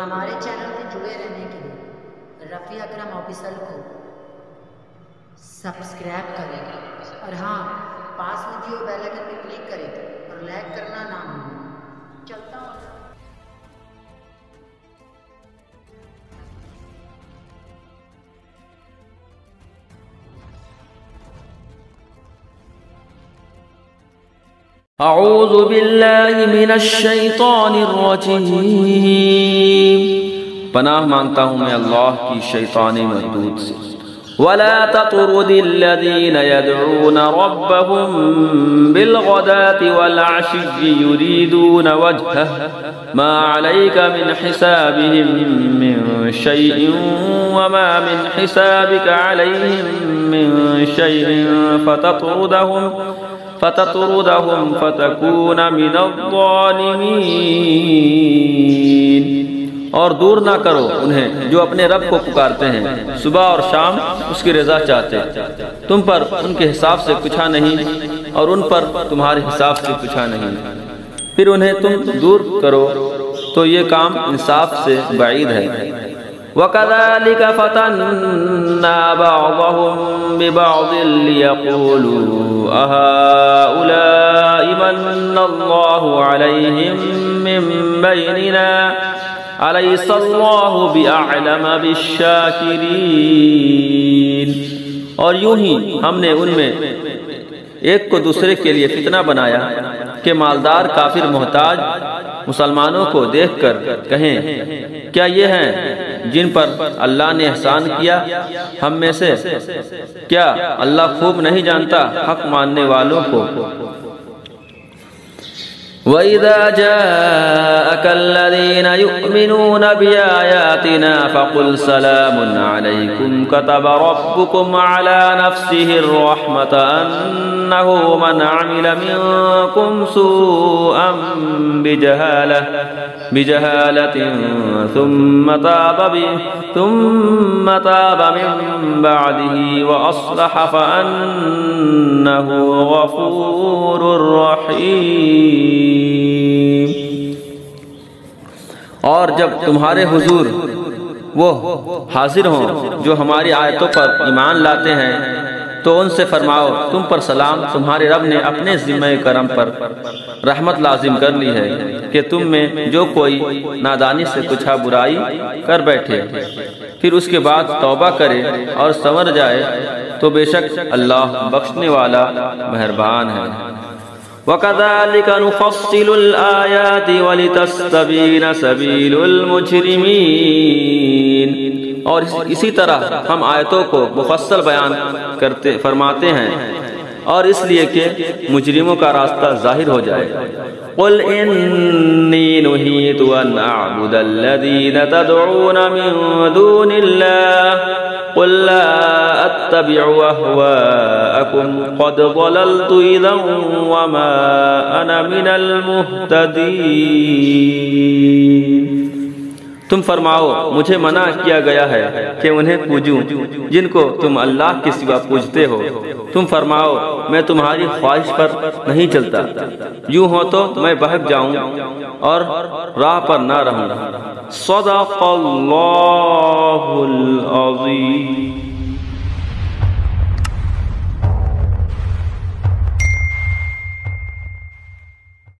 ہمارے چینل سے جڑے رہنے کے لیے رفیع اکرم آفیسر کو سبسکرائب کریں اور ہاں پاس میں جیو بیل آئکن پہ کلک کریں اور لائک کرنا نہ بھولیں۔ چلتا ہوں۔ أعوذ بالله من الشیطان الرجیم پناہ مانگتا ہوں میں اللہ کی شیطان مردود سے۔ ولا تطرد الذين يدعون ربهم بالغداة والعشي يريدون وجهه ما عليك من حسابهم من شيء وما من حسابك عليهم من شيء فتطردهم فتطردهم فتكون من الظالمين. اور دور نہ کرو انہیں جو اپنے رب کو پکارتے ہیں، صبح اور شام اس کی رضا چاہتے تم پر ان کے حساب سے پچھا نہیں اور ان پر تمہارے حساب سے پچھا نہیں۔ پھر انہیں تم دور کرو تو یہ کام انصاف سے بعید ہے۔ وَكَذَلِكَ فَتَنَّا بَعْضَهُمْ بِبَعْضٍ لِيَقُولُوا أَهَؤُلَاءِ مَنَّ اللَّهُ عَلَيْهِمْ مِنْ بَيْنِنَا أَلَيْسَ اللَّهُ بِأَعْلَمَ بِالشَّاكِرِينَ اور یوں ہی ہم نے ان میں ایک کو دوسرے کے لیے فتنہ بنایا کہ مالدار کافر محتاج مسلمانوں کو دیکھ کر کہیں، کیا یہ ہیں؟ جن پر اللہ نے احسان کیا، ہم میں سے۔ کیا اللہ خوب نہیں جانتا حق ماننے والوں کو؟ وَإِذَا جَاءَكَ الَّذِينَ يُؤْمِنُونَ بِآيَاتِنَا فَقُلْ سَلَامٌ عَلَيْكُمْ كَتَبَ رَبُّكُمْ عَلَى نَفْسِهِ الرَّحْمَةَ أَنَّهُ مَنْ عَمِلَ مِنْكُمْ سُوءًا بِجَهَالَةٍ بجهالة ثم تاب به ثم تاب من بعده وأصلح فأنه غفور رحيم। اور جب تمہارے حضور وہ حاضر ہوں جو ہماری آیتوں پر ایمان لاتے ہیں، تو ان سے فرماؤ، تم پر سلام، تمہارے رب نے اپنے ذمہ کرم پر رحمت لازم کر لی ہے کہ تم میں جو کوئی نادانی سے کچھ برائی کر بیٹھے، پھر اس کے بعد توبہ کرے اور سنور جائے، تو بے شک اللہ بخشنے والا مہربان ہے۔ وَكَذَلِكَ نُفَصِّلُ الْآيَاتِ وَلِتَسْتَبِينَ سَبِيلُ الْمُجْرِمِينَ۔ اور اسی طرح ہم آیتوں کو مفصل بیان کرتے فرماتے ہیں۔ اور اس لیے کہ مجرموں کا راستہ ظاہر ہو جائے۔ قل انی نہیت ان اعبد الذین تدعون من دون اللہ قل لا اتبع اهواءكم قد ضللت اذا وما انا من المهتدين. تم فرماؤ، مجھے منع کیا گیا ہے کہ انہیں پوجوں، جن کو تم اللہ کے سوا پوجتے ہو۔ تم فرماؤ، میں تمہاری خواہش پر نہیں چلتا۔ یوں ہو تو میں بہک جاؤں اور راہ پر نہ رہوں۔ صدق اللہ العظیم۔